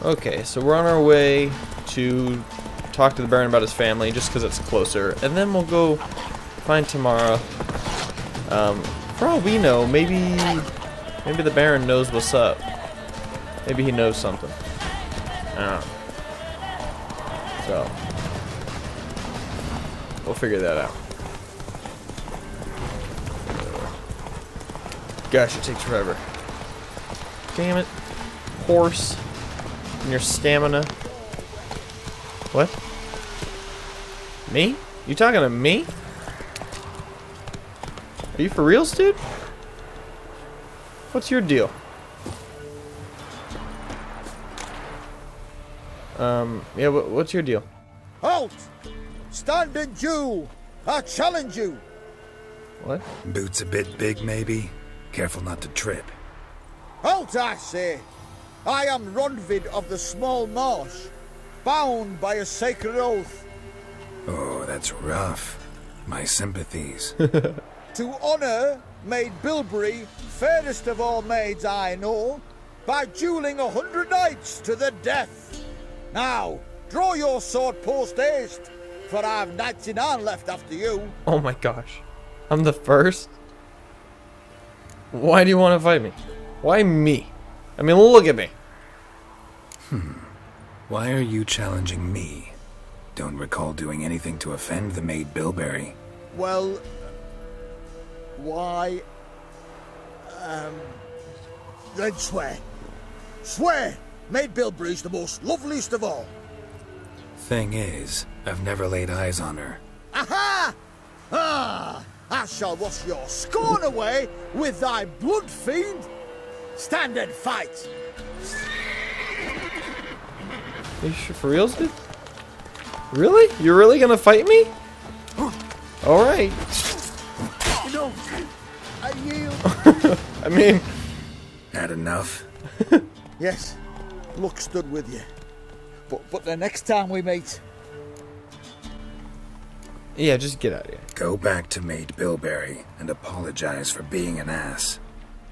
Okay, so we're on our way to talk to the Baron about his family, just because it's closer, and then we'll go find Tamara. Um, for all we know, maybe maybe the Baron knows what's up. Maybe he knows something. I. So we'll figure that out. Gosh, it takes forever. Damn it. Horse. And your stamina. What? Me? You talking to me? Are you for reals, dude? What's your deal? Um, yeah, what's your deal? Halt! Standing Jew! I challenge you! What? Boots a bit big, maybe? Careful not to trip. Halt, I say! I am Ronvid of the Small Marsh, bound by a sacred oath Oh, that's rough. My sympathies. to honor Maid Bilberry, fairest of all maids I know, by dueling a hundred knights to the death. Now, draw your sword post haste, for I've ninety-nine left after you. Oh my gosh. I'm the first? Why do you want to fight me? Why me? I mean, look at me. Why are you challenging me? Don't recall doing anything to offend the maid Bilberry. Well, why? Um, then swear. Swear! Maid Bilberry's the most loveliest of all. Thing is, I've never laid eyes on her. Aha! Ah! I shall wash your scorn away with thy blood fiend. Stand and fight. Are you sure for reals, dude? Really? You're really gonna fight me? Alright. No, I yield. I mean, Had enough? yes, luck stood with you. But but the next time we meet, yeah, just get out of here. Go back to Maid Bilberry and apologize for being an ass.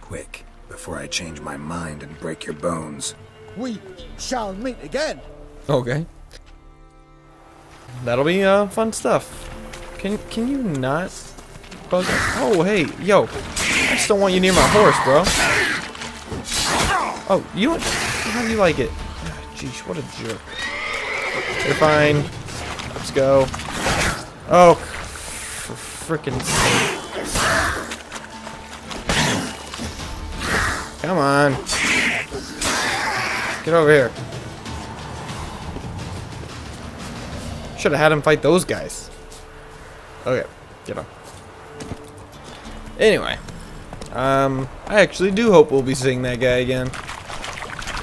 Quick, before I change my mind and break your bones. we shall meet again. Okay. That'll be uh, fun stuff. Can can you not? Oh hey, yo! I just don't want you near my horse, bro. Oh, you? How do you like it? Ah, Jeez, what a jerk. You're fine. Let's go. Oh, for frickin' sake. Come on. Get over here. Should have had him fight those guys. Okay, get on. Anyway, um, I actually do hope we'll be seeing that guy again.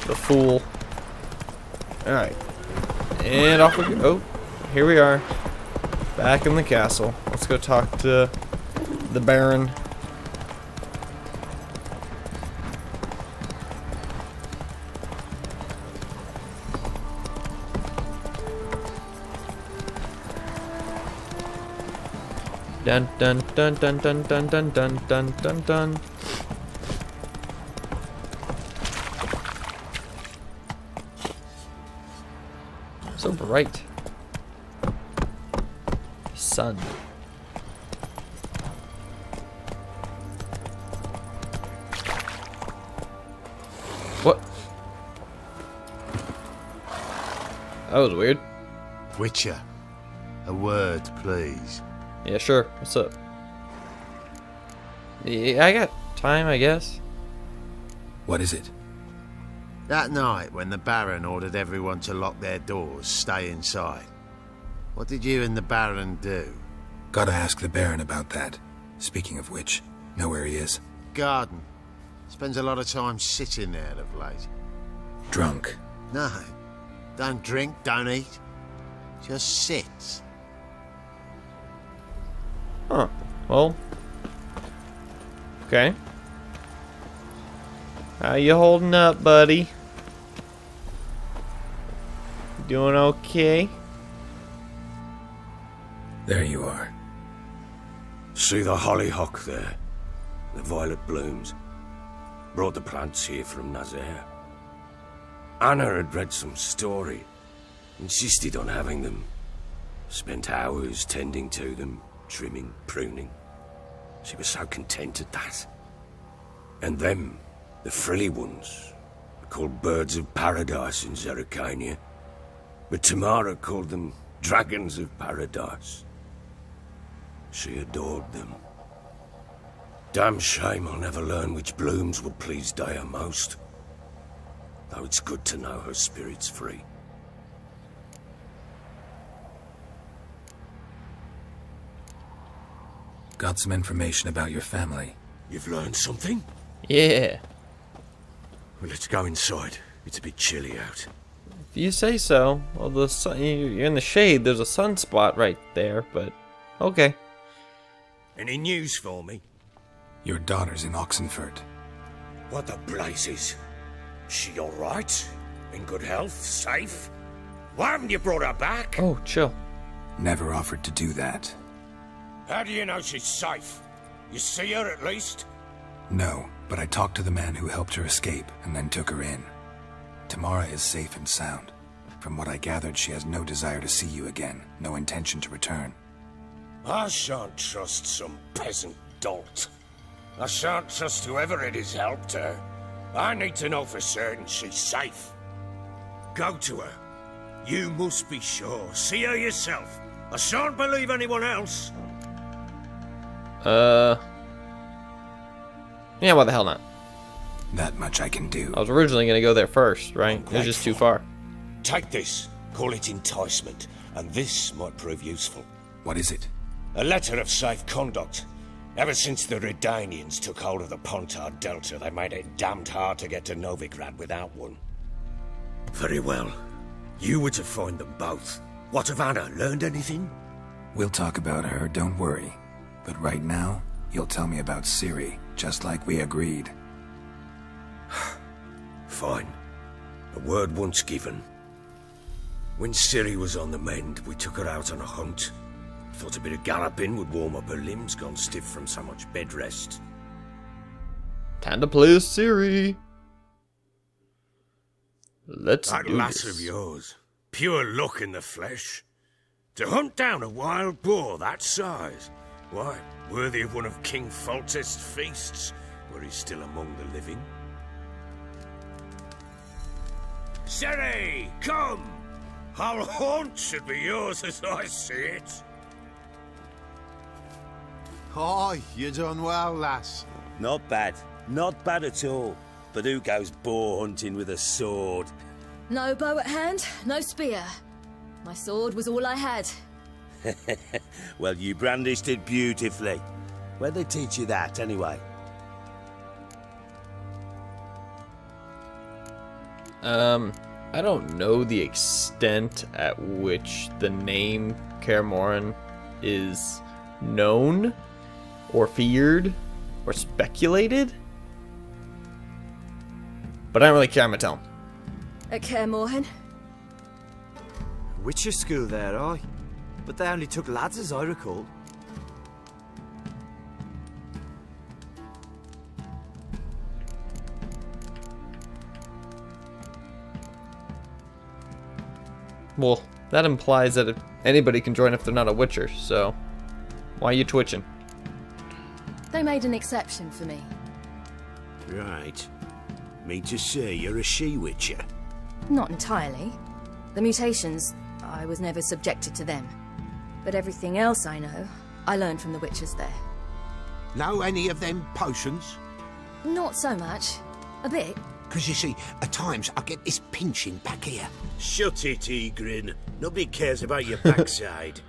The fool. Alright. And off we go. Oh, here we are. Back in the castle. Let's go talk to the Baron. Dun dun dun dun dun dun dun dun dun dun dun. So bright. Sun. What? That was weird. Witcher, a word, please. Yeah, sure. What's up? Yeah, I got time, I guess. What is it? That night when the Baron ordered everyone to lock their doors, stay inside. What did you and the Baron do? Gotta ask the Baron about that. Speaking of which, know where he is. Garden. Spends a lot of time sitting there of late. Drunk. No. Don't drink, don't eat. Just sits. Huh. Well. Okay. How you holding up, buddy? Doing okay? There you are. See the hollyhock there? The violet blooms. Brought the plants here from Nazaire. Anna had read some story. Insisted on having them. Spent hours tending to them, trimming, pruning. She was so content at that. And them, the frilly ones, called birds of paradise in Zerrikania. But Tamara called them dragons of paradise. She adored them. Damn shame I'll never learn which blooms will please Daya most. Though it's good to know her spirit's free. Got some information about your family. You've learned something? Yeah. Well, let's go inside. It's a bit chilly out. If you say so. Well, the sun, you- you're in the shade. There's a sunspot right there, but okay. Any news for me? Your daughter's in Oxenfurt. What the blazes? She alright? In good health? Safe? Why haven't you brought her back? Oh, chill. Never offered to do that. How do you know she's safe? You see her at least? No, but I talked to the man who helped her escape and then took her in. Tamara is safe and sound. From what I gathered, she has no desire to see you again, no intention to return. I shan't trust some peasant dolt. I shan't trust whoever it is helped her. I need to know for certain she's safe. Go to her. You must be sure. See her yourself. I shan't believe anyone else. Uh. Yeah, why the hell not? That much I can do. I was originally gonna go there first, right? It was just too far. Take this. Call it enticement. And this might prove useful. What is it? A letter of safe conduct. Ever since the Redanians took hold of the Pontar Delta, they made it damned hard to get to Novigrad without one. Very well. You were to find them both. What of Anna? Learned anything? We'll talk about her, don't worry. But right now, you'll tell me about Ciri, just like we agreed. Fine. A word once given. When Ciri was on the mend, we took her out on a hunt. Thought a bit of galloping would warm up her limbs, gone stiff from so much bed rest. Time to play a Ciri. Let's That do lass this. of yours, pure luck in the flesh. To hunt down a wild boar that size, why, worthy of one of King Foltest's feasts, were he still among the living. Ciri, come! Our haunt should be yours as I see it. Aye, you done well, lass. Not bad. Not bad at all. But who goes boar hunting with a sword? No bow at hand, no spear. My sword was all I had. Well, you brandished it beautifully. Where'd they teach you that, anyway? Um, I don't know the extent at which the name Kaer Morhen is known, or feared, or speculated. But I don't really care. I'm gonna tell him. At Kaer Witcher school there, aye. But they only took lads as I recall. Well, that implies that anybody can join if they're not a Witcher. So, why are you twitching? they made an exception for me. Right. Mean to say you're a she-witcher? Not entirely. The mutations, I was never subjected to them. But everything else I know, I learned from the witches there. Know any of them potions? Not so much. A bit. Because you see, at times I get this pinching back here. Shut it, Egrin. Nobody cares about your backside.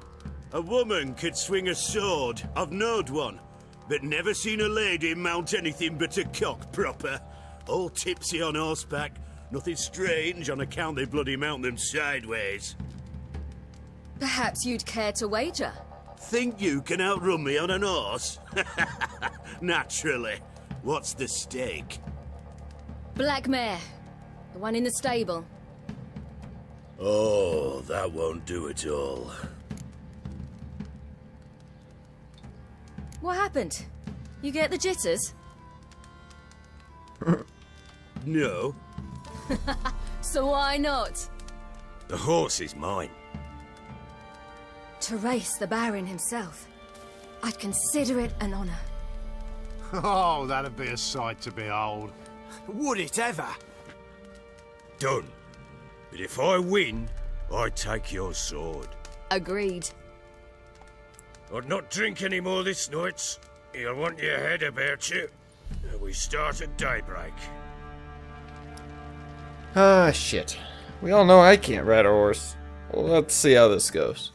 a woman could swing a sword. I've knowed one. But never seen a lady mount anything but a cock proper. All tipsy on horseback. Nothing strange on account they bloody mount them sideways. Perhaps you'd care to wager. Think you can outrun me on an horse? Naturally. What's the stake? Black Mare. The one in the stable. Oh, that won't do it all. What happened? You get the jitters? No. So why not? The horse is mine. To race the Baron himself. I'd consider it an honor. Oh, that'd be a sight to behold. Would it ever? Done. But if I win, I take your sword. Agreed. I'd not drink any more this night. You'll want your head about you. We start at daybreak. Ah, shit. We all know I can't ride a horse. Well, let's see how this goes.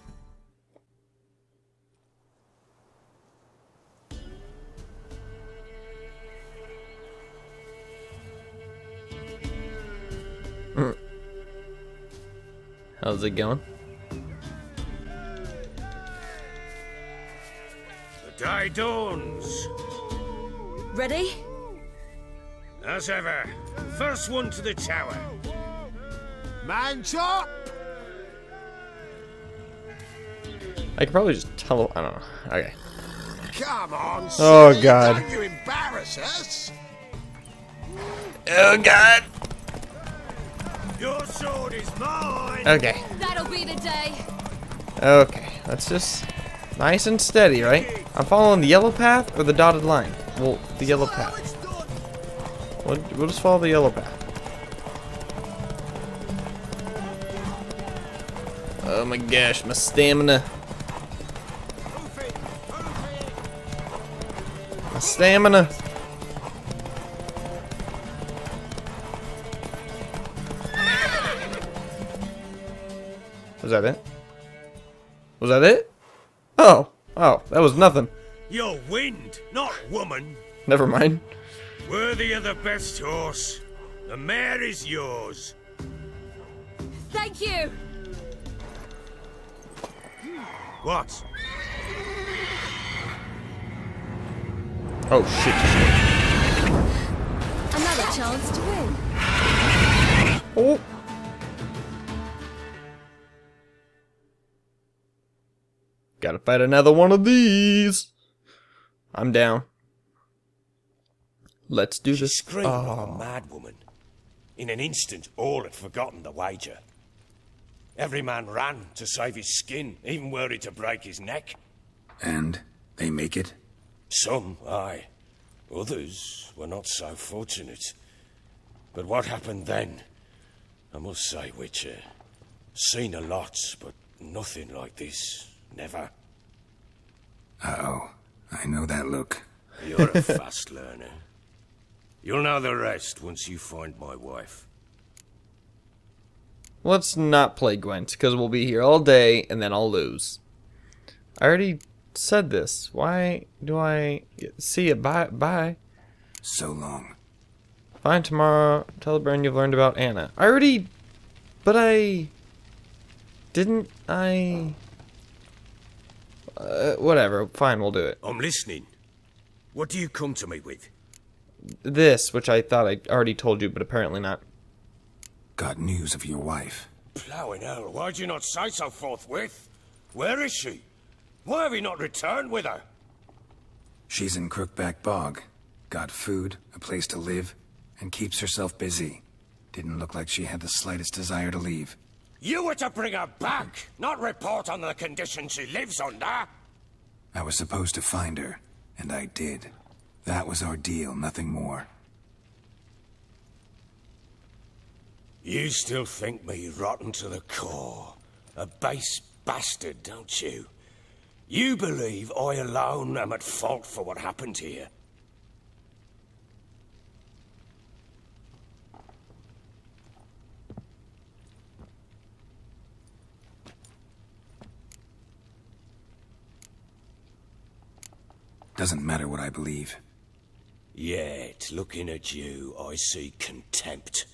How's it going? The day dawns. Ready? As ever, first one to the tower. Man chop! I could probably just tell. I don't know. Okay. Come on, Oh, silly, God. Don't you embarrass us? Oh God. Okay. That'll be the day. Okay. Let's just nice and steady, right? I'm following the yellow path or the dotted line. Well, the yellow path. We'll, we'll just follow the yellow path. Oh my gosh, my stamina. My stamina. Oh, that was nothing. You're wind, not woman. Never mind. Worthy of the best horse. The mare is yours. Thank you. What? Oh shit. Another chance to win. Oh. Gotta fight another one of these. I'm down. Let's do She this. screamed like Oh. a ah. mad woman. In an instant, all had forgotten the wager. Every man ran to save his skin, even worried to break his neck. And they make it? Some, aye. Others were not so fortunate. But what happened then? I must say, Witcher, seen a lot, but nothing like this. Never. Uh-oh. I know that look. You're a fast learner. You'll know the rest once you find my wife. Let's not play Gwent, because we'll be here all day and then I'll lose. I already said this. Why do I see it? Bye. Bye. So long. Fine tomorrow. Tell the Baron you've learned about Anna. I already. But I. Didn't I. Uh, whatever. Fine, we'll do it. I'm listening. What do you come to me with? This, which I thought I already told you, but apparently not. Got news of your wife. Plowing hell, why'd you not say so forthwith? Where is she? Why have you not returned with her? She's in Crookback Bog. Got food, a place to live, and keeps herself busy. Didn't look like she had the slightest desire to leave. You were to bring her back, not report on the conditions she lives under. I was supposed to find her, and I did. That was our deal, nothing more. You still think me rotten to the core. A base bastard, don't you? You believe I alone am at fault for what happened here. Doesn't matter what I believe. Yet, looking at you, I see contempt.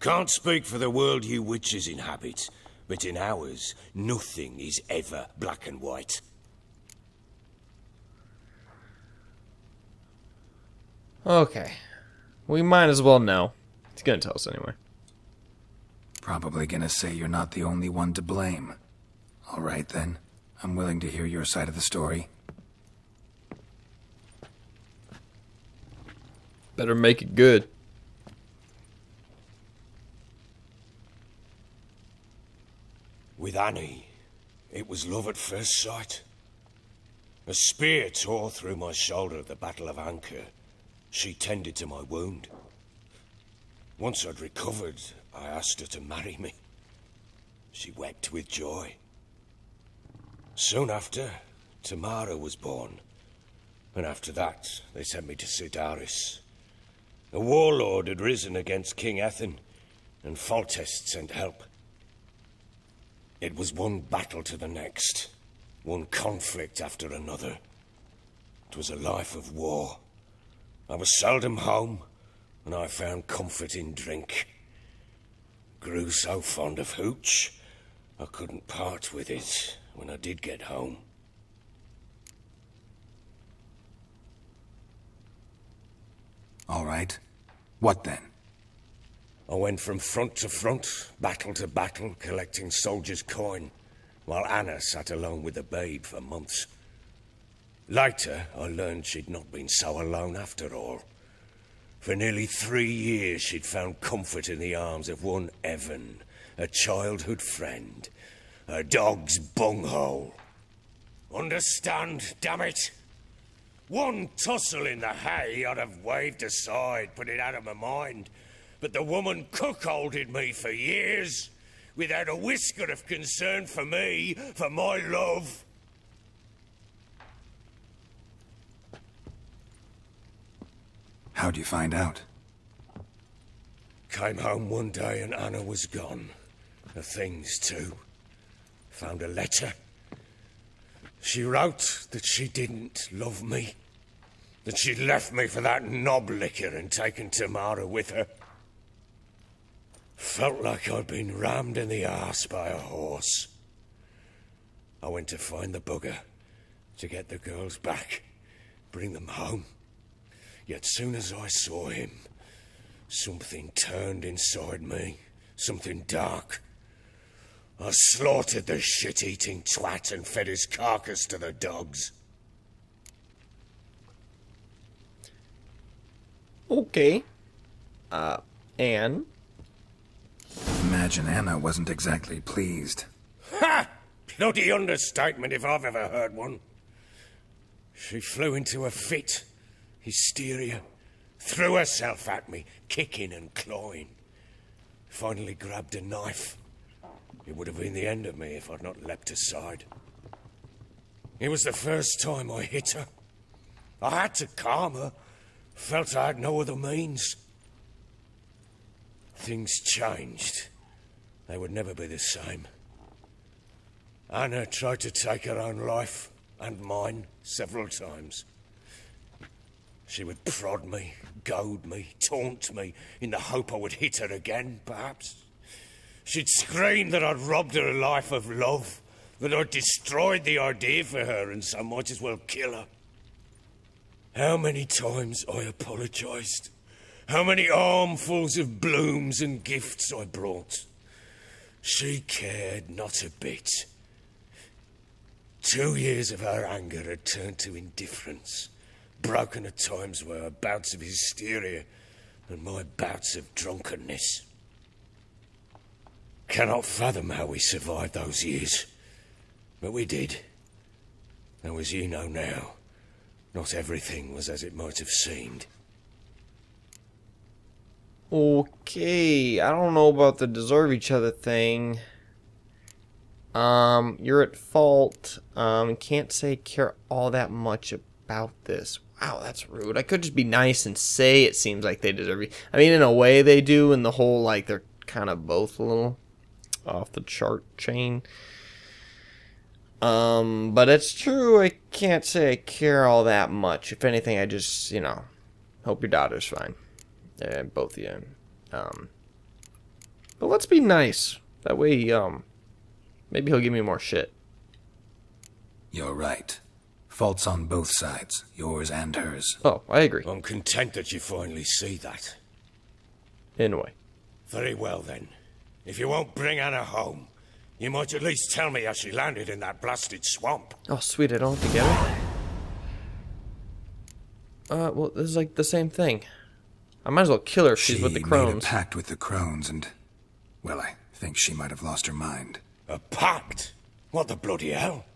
Can't speak for the world you witches inhabit, but in ours, nothing is ever black and white. Okay. We might as well know. He's gonna tell us anyway. Probably gonna say you're not the only one to blame. All right then. I'm willing to hear your side of the story. Better make it good. With Annie, it was love at first sight. A spear tore through my shoulder at the Battle of Anchor. She tended to my wound. Once I'd recovered, I asked her to marry me. She wept with joy. Soon after, Tamara was born. And after that, they sent me to Cidaris. A warlord had risen against King Ethain, and Foltest sent help. It was one battle to the next, one conflict after another. It was a life of war. I was seldom home, and I found comfort in drink. Grew so fond of hooch, I couldn't part with it when I did get home. All right. What then? I went from front to front, battle to battle, collecting soldiers' coin, while Anna sat alone with the babe for months. Later, I learned she'd not been so alone after all. For nearly three years, she'd found comfort in the arms of one Evan, a childhood friend, a dog's bunghole. Understand, damn it? One tussle in the hay I'd have waved aside, put it out of my mind. But the woman cuckolded me for years, without a whisker of concern for me, for my love. How'd you find out? Came home one day and Anna was gone. The things, too. Found a letter. She wrote that she didn't love me. That she'd left me for that knob licker and taken Tamara with her. Felt like I'd been rammed in the arse by a horse. I went to find the bugger, to get the girls back, bring them home. Yet soon as I saw him, something turned inside me, something dark. I slaughtered the shit-eating twat and fed his carcass to the dogs. Okay. Uh, and Imagine Anna wasn't exactly pleased. Ha! Bloody understatement if I've ever heard one. She flew into a fit, hysteria, threw herself at me, kicking and clawing. Finally grabbed a knife. It would have been the end of me if I'd not leapt aside. It was the first time I hit her. I had to calm her. Felt I had no other means. Things changed. They would never be the same. Anna tried to take her own life, and mine, several times. She would prod me, goad me, taunt me, in the hope I would hit her again, perhaps. She'd scream that I'd robbed her life of love, that I'd destroyed the idea for her, and so I might as well kill her. How many times I apologized. How many armfuls of blooms and gifts I brought. She cared not a bit. Two years of her anger had turned to indifference, broken at times by her bouts of hysteria and my bouts of drunkenness. Cannot fathom how we survived those years, but we did. Though, as you know now, not everything was as it might have seemed. Okay, I don't know about the deserve each other thing. Um, you're at fault. Um, can't say care all that much about this. Wow, that's rude. I could just be nice and say it seems like they deserve. I mean, in a way they do, in the whole, like, they're kind of both a little off the chart chain. Um, but it's true, I can't say I care all that much. If anything, I just, you know, hope your daughter's fine. Yeah, both of you. Um, but let's be nice. That way, um, maybe he'll give me more shit. You're right. Faults on both sides, yours and hers. Oh, I agree. I'm content that you finally see that. Anyway. Very well then. If you won't bring Anna home, you might at least tell me how she landed in that blasted swamp. Oh, sweet, I don't have to get her? Uh, well, this is like the same thing. I might as well kill her if she's she with the crones. made a crones. pact with the crones, and well, I think she might have lost her mind. A pact? What the bloody hell?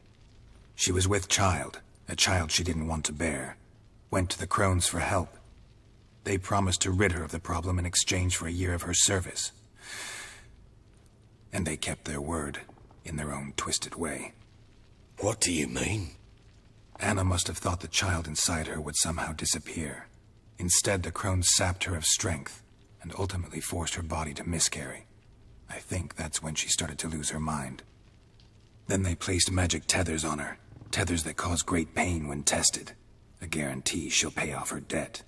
She was with child, a child she didn't want to bear. Went to the crones for help. They promised to rid her of the problem in exchange for a year of her service. And they kept their word, in their own twisted way. What do you mean? Anna must have thought the child inside her would somehow disappear. Instead, the crones sapped her of strength, and ultimately forced her body to miscarry. I think that's when she started to lose her mind. Then they placed magic tethers on her, tethers that cause great pain when tested. A guarantee she'll pay off her debt.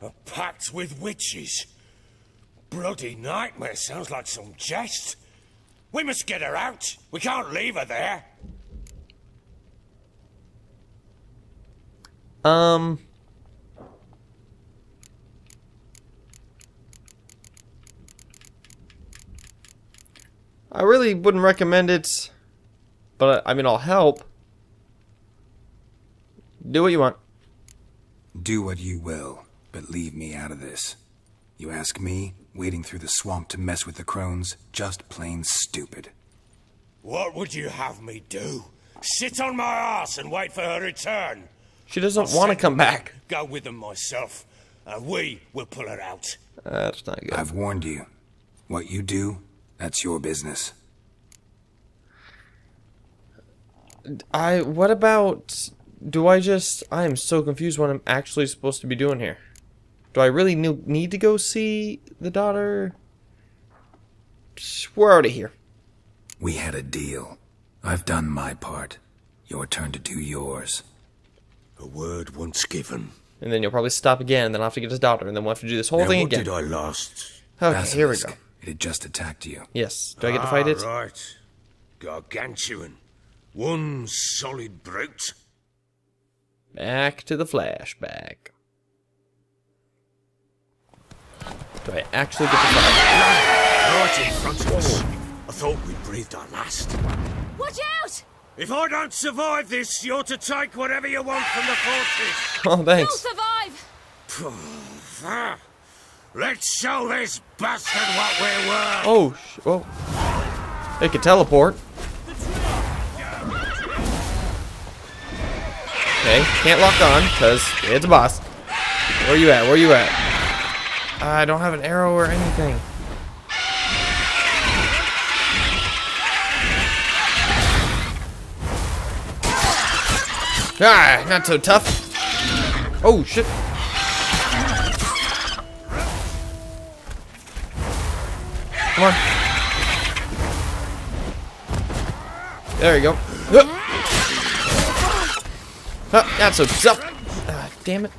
A pact with witches? Bloody nightmare sounds like some jest. We must get her out. We can't leave her there. Um. I really wouldn't recommend it, but I mean, I'll help. Do what you want. Do what you will, but leave me out of this. You ask me, wading through the swamp to mess with the crones, just plain stupid. What would you have me do? Sit on my ass and wait for her return? She doesn't want to come back. Go with them myself, and we will pull her out. That's not good. I've warned you. What you do, that's your business. I. What about? Do I just? I am so confused what I'm actually supposed to be doing here. Do I really need to go see the daughter? We're out of here. We had a deal. I've done my part. Your turn to do yours. A word once given. And then you'll probably stop again, and then I'll have to get his daughter, and then we'll have to do this whole Now, thing what again. did I last? Okay, here we Basilisk. go. It had just attacked you. Yes. Do I get to fight it? Ah, right. Gargantuan. One solid brute. Back to the flashback. Do I actually get the fight? Right in front of us. I thought we breathed our last. Watch out! If I don't survive this, you're to take whatever you want from the fortress. Oh, thanks. You'll survive! Let's show this bastard what we're worth. Oh, sh- whoa. They can teleport. Okay, can't lock on, because it's a boss. Where you at? Where you at? I don't have an arrow or anything. Ah, not so tough. Oh, shit. Come on. There you go. Ah, not so tough. Ah, damn it.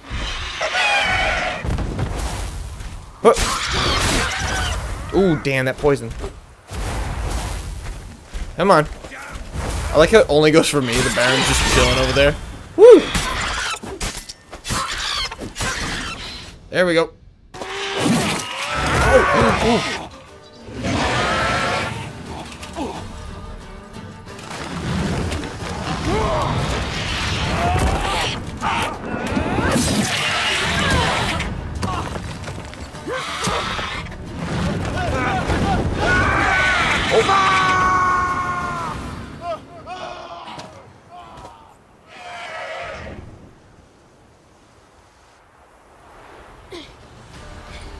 Ooh, damn, that poison. Come on. I like how it only goes for me. The Baron's just chilling over there. Woo! There we go. Oh, ooh, ooh.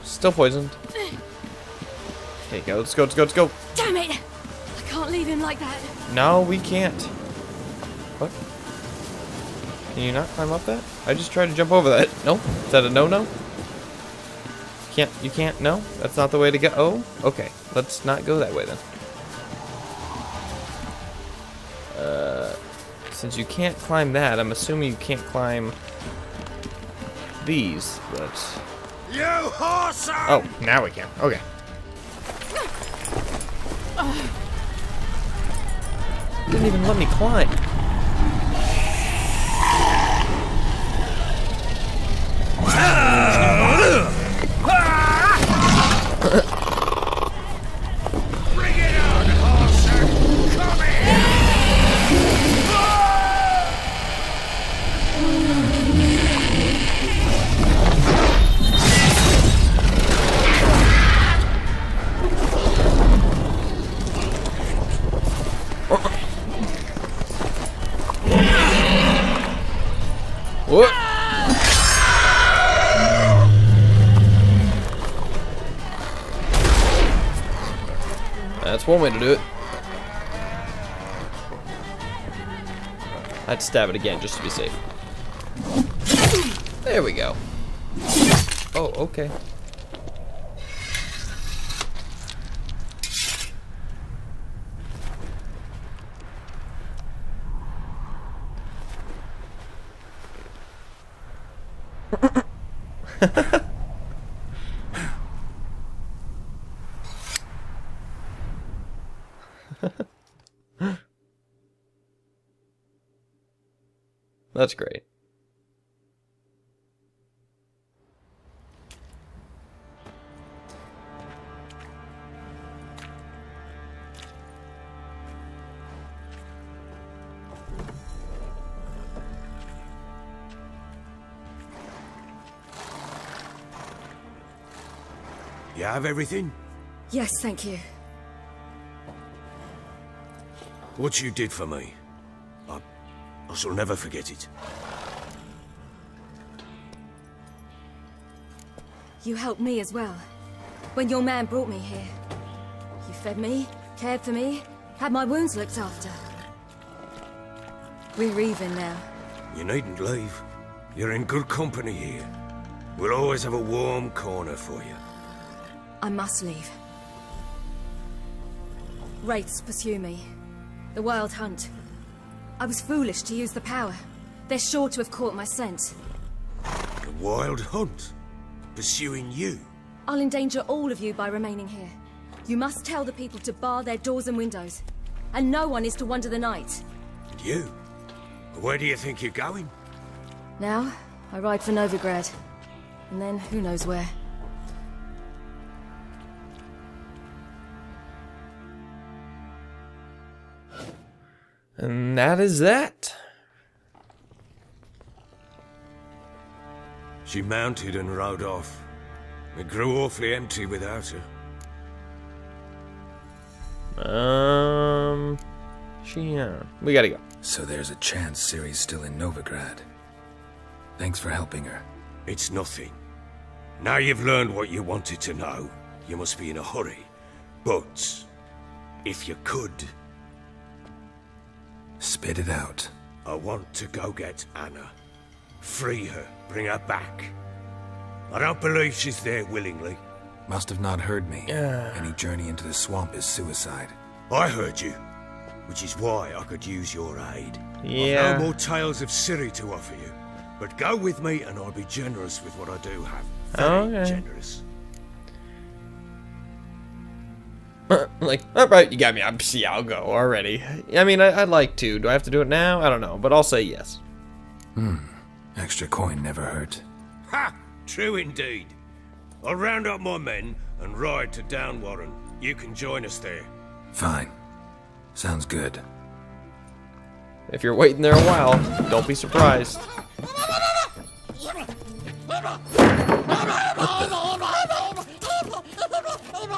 Still poisoned. Okay, go. Let's go. Let's go. Let's go. Damn it! I can't leave him like that. No, we can't. What? Can you not climb up that? I just tried to jump over that. No? Is that a no-no? Can't. You can't. No. That's not the way to go. Oh. Okay. Let's not go that way then. Since you can't climb that, I'm assuming you can't climb these. But You horse! oh, now we can. Okay. Didn't even let me climb. One way to do it. I'd stab it again just to be safe. There we go. Oh, okay. That's great. You have everything? Yes, thank you. What you did for me. Shall never forget it. You helped me as well. When your man brought me here. You fed me, cared for me, had my wounds looked after. We're even now. You needn't leave. You're in good company here. We'll always have a warm corner for you. I must leave. Wraiths pursue me. The Wild Hunt. I was foolish to use the power. They're sure to have caught my scent. The Wild Hunt? Pursuing you? I'll endanger all of you by remaining here. You must tell the people to bar their doors and windows. And no one is to wander the night. And you? Where do you think you're going? Now, I ride for Novigrad. And then, who knows where. And that is that. She mounted and rode off. It grew awfully empty without her. Um, she, yeah, we gotta go. So there's a chance Ciri's still in Novigrad. Thanks for helping her. It's nothing. Now you've learned what you wanted to know, you must be in a hurry. But, if you could, Spit it out. I want to go get Anna. Free her, bring her back. I don't believe she's there willingly. Must have not heard me. Yeah. Any journey into the swamp is suicide. I heard you, which is why I could use your aid. Yeah. I've no more tales of Ciri to offer you, but go with me and I'll be generous with what I do have. Very Okay. generous. like, alright, you got me. I'm, yeah, I'll go already. I mean, I, I'd like to. Do I have to do it now? I don't know, but I'll say yes. Hmm. Extra coin never hurt. Ha! True indeed. I'll round up my men and ride to Downwarren. You can join us there. Fine. Sounds good. If you're waiting there a while, don't be surprised.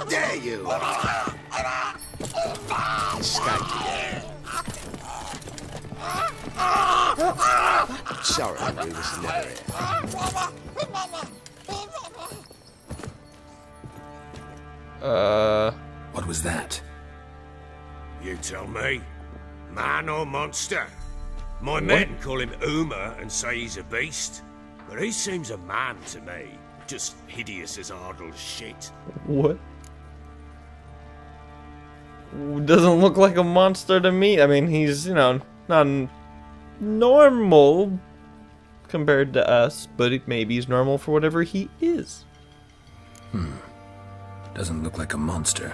There you are. Escaped again. Sorry, we was never here. Uh, What was that? You tell me. Man or monster? My men call him Uma and say he's a beast. But he seems a man to me. Just hideous as Ardle's shit. what? Doesn't look like a monster to me. I mean, he's, you know, not normal compared to us, but maybe he's normal for whatever he is. Hmm. Doesn't look like a monster,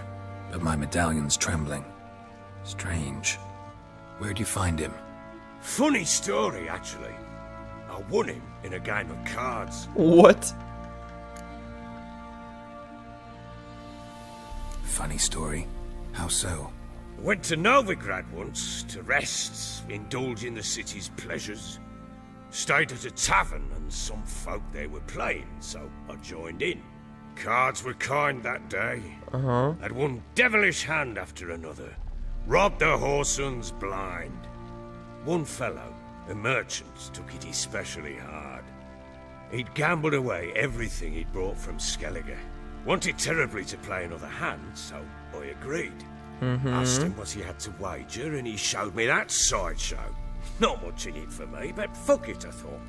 but my medallion's trembling. Strange. Where'd you find him? Funny story, actually. I won him in a game of cards. What? Funny story. How so? Went to Novigrad once to rest, indulge in the city's pleasures. Stayed at a tavern and some folk there were playing, so I joined in. Cards were kind that day. Uh huh. Had one devilish hand after another. Robbed the whoresons blind. One fellow, a merchant, took it especially hard. He'd gambled away everything he'd brought from Skellige. Wanted terribly to play another hand, so I agreed. Mm-hmm. Asked him what he had to wager, and he showed me that sideshow. Not much in it for me, but fuck it, I thought.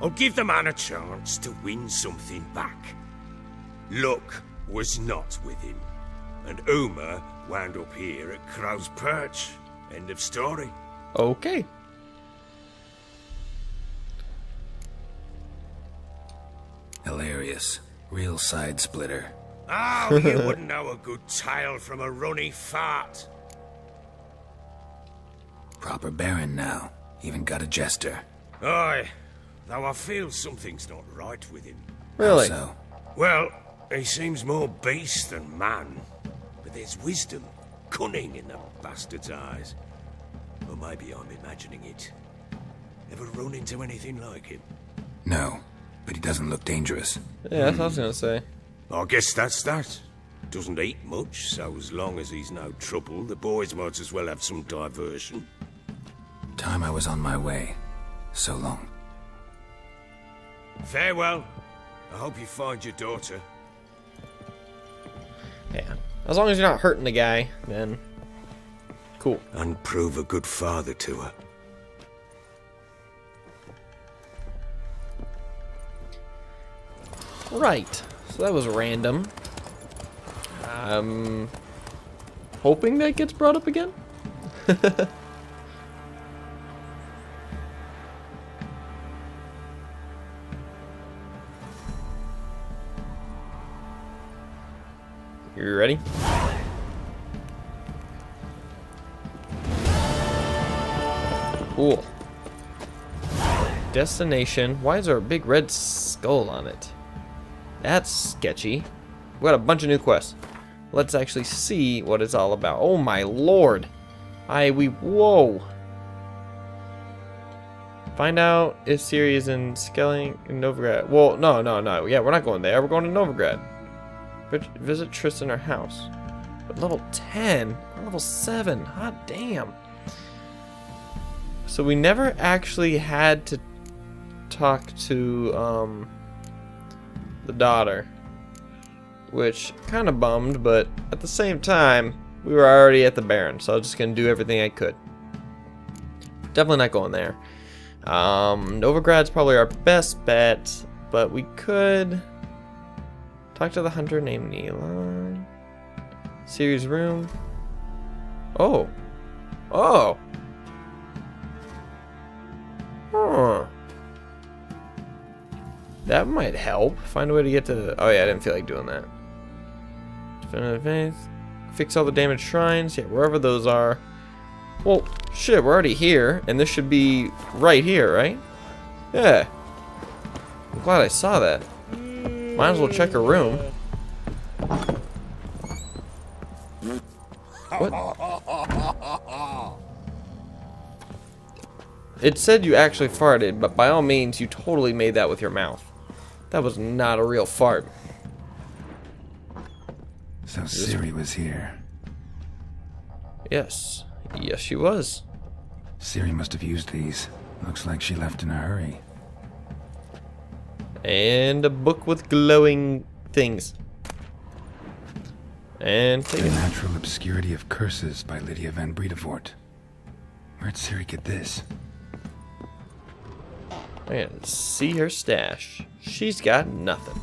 I'll give the man a chance to win something back. Luck was not with him, and Uma wound up here at Crow's Perch. End of story. Okay. Hilarious. Real side splitter. Oh, you wouldn't know a good tale from a runny fart. Proper Baron now. Even got a jester. Aye, though I feel something's not right with him. Really? So, Well, he seems more beast than man. But there's wisdom, cunning in the bastard's eyes. Or maybe I'm imagining it. Ever run into anything like him? no. But he doesn't look dangerous. Yeah, that's what I was gonna say. I guess that's that. Doesn't eat much, so as long as he's no trouble, the boys might as well have some diversion. Time I was on my way. So long. Farewell. I hope you find your daughter. Yeah. As long as you're not hurting the guy, then cool. And prove a good father to her. Right. So that was random. Um hoping that gets brought up again? you ready? Cool. Destination. Why is there a big red skull on it? That's sketchy. We got a bunch of new quests. Let's actually see what it's all about. Oh my lord. I we whoa. Find out if Ciri is in Skellige in Novigrad. Well, no, no, no. Yeah, we're not going there. We're going to Novigrad. Vis- Visit Tristan her house. But level 10. Level 7. Hot damn. So we never actually had to talk to um the daughter. Which kind of bummed, but at the same time, we were already at the Baron, so I was just gonna do everything I could. Definitely not going there. Um, Novigrad's probably our best bet, but we could talk to the hunter named Neelan. Ciri's room. Oh. Oh. Huh. That might help. Find a way to get to. Oh yeah, I didn't feel like doing that. Fix all the damaged shrines. Yeah, wherever those are. Well, shit, we're already here, and this should be right here, right? Yeah. I'm glad I saw that. Might as well check her room. What? It said you actually farted, but by all means, you totally made that with your mouth. That was not a real fart. So Ciri was here. Yes. Yes, she was. Ciri must have used these. Looks like she left in a hurry. And a book with glowing things. And take The it. Natural Obscurity of Curses by Lydia Van Bredevoort. Where'd Ciri get this? And see her stash. She's got nothing.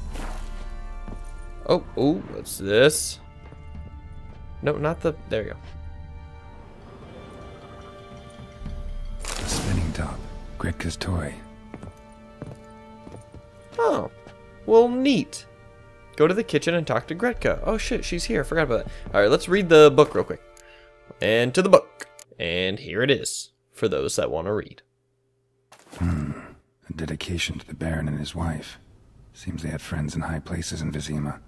Oh, oh, what's this? No, not the. There you go. A spinning top. Gretka's toy. Oh, well, neat. Go to the kitchen and talk to Gretka. Oh shit, she's here. I forgot about that. All right, let's read the book real quick. And to the book. And here it is for those that want to read. Hmm. A dedication to the Baron and his wife. Seems they had friends in high places in Vizima.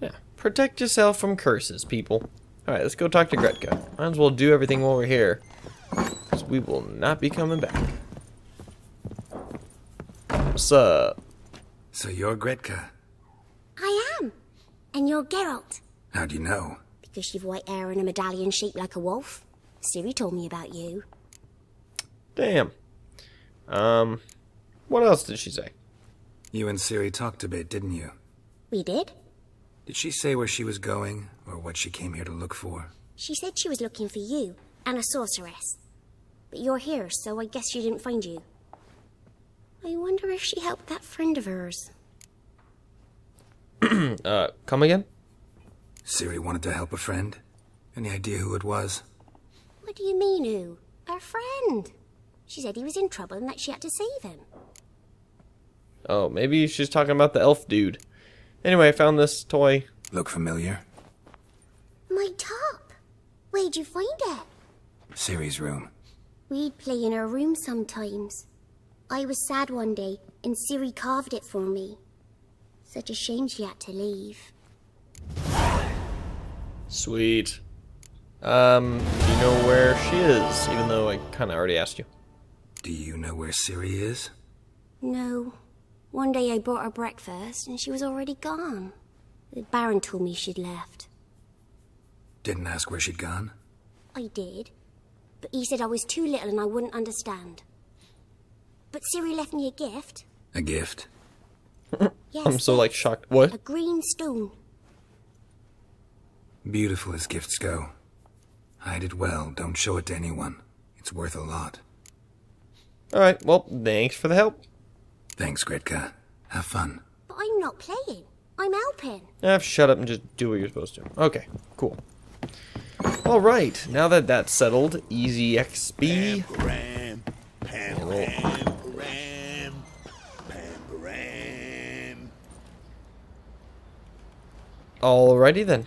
Yeah, protect yourself from curses, people. All right, let's go talk to Gretka. Might as well do everything while we're here, because we will not be coming back. What's up? So you're Gretka. I am. And you're Geralt. How do you know? Because you've white hair and a medallion shaped like a wolf. Ciri told me about you. Damn. Um, what else did she say? You and Ciri talked a bit, didn't you? We did? Did she say where she was going, or what she came here to look for? She said she was looking for you and a sorceress. But you're here, so I guess she didn't find you. I wonder if she helped that friend of hers. Uh, come again? Ciri wanted to help a friend. Any idea who it was? What do you mean, who? Her friend. She said he was in trouble and that she had to save him. Oh, maybe she's talking about the elf dude. Anyway, I found this toy. Look familiar? My top! Where'd you find it? Ciri's room. We'd play in her room sometimes. I was sad one day, and Ciri carved it for me. Such a shame she had to leave. Sweet. Um, do you know where she is? Even though I kind of already asked you. Do you know where Ciri is? No. One day I brought her breakfast, and she was already gone. The Baron told me she'd left. Didn't ask where she'd gone? I did. But he said I was too little and I wouldn't understand. But Ciri left me a gift. A gift? Yes, I'm so like shocked. What? a green stone. Beautiful as gifts go. Hide it well, don't show it to anyone. It's worth a lot. Alright, well, thanks for the help. Thanks, Gretka. Have fun. But I'm not playing. I'm helping. Ah, shut up and just do what you're supposed to. Okay, cool. Alright, now that that's settled, easy XP. Ram, pam, roll. ram, ram, pam, ram. Alrighty then.